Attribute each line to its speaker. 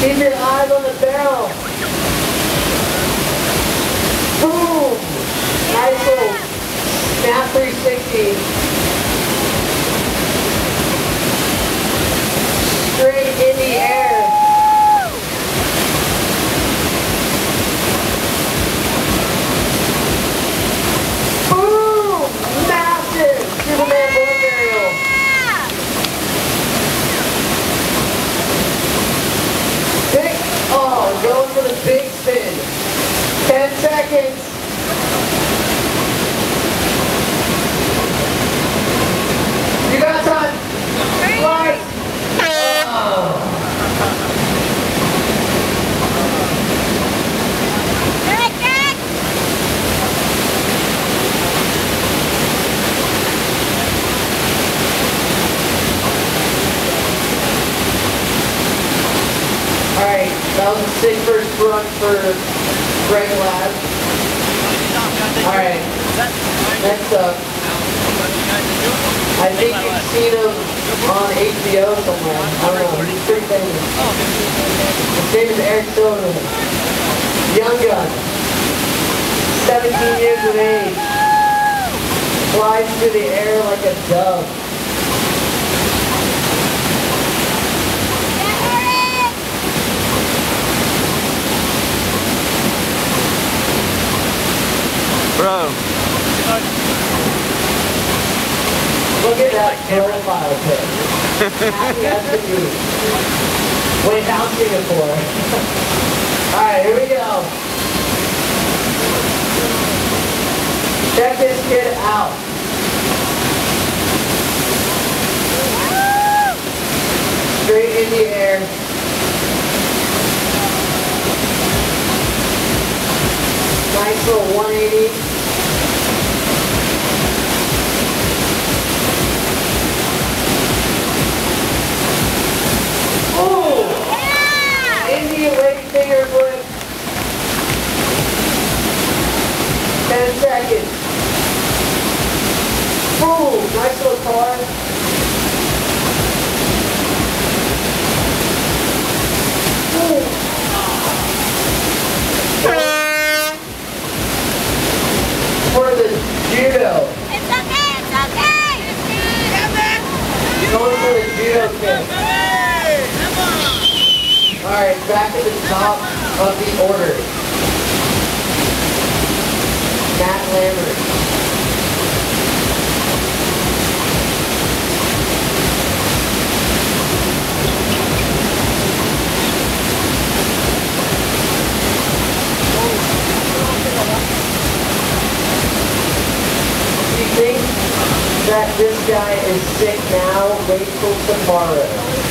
Speaker 1: Keep your eyes on the barrel. Boom! Nice little snap 360. Straight in the air. Boom! Massive Superman bullet barrel. Big, oh, going for the big spin. 10 seconds. You got time. Right. Oh. Alright, that was a sick first run for Greg Lab. Alright, next up. I think you've seen him on HBO somewhere. I don't know, he's pretty famous. His name is Eric Silverman. Young gun. 17 years of age. Flies through the air like a dove.
Speaker 2: Bro,
Speaker 1: Look at that profile pic. Happy as. Wait, down Singapore. Alright, here we go. Check this kid out. Straight in the air. Nice little 180. Boom! Nice little car. For the judo.
Speaker 3: It's okay, it's okay.
Speaker 1: For the judo kick. Come on. Alright, back at the top of the order. Matt Lambert. Think that this guy is sick now, wait till tomorrow.